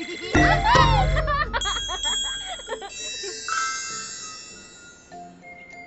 Hehehehe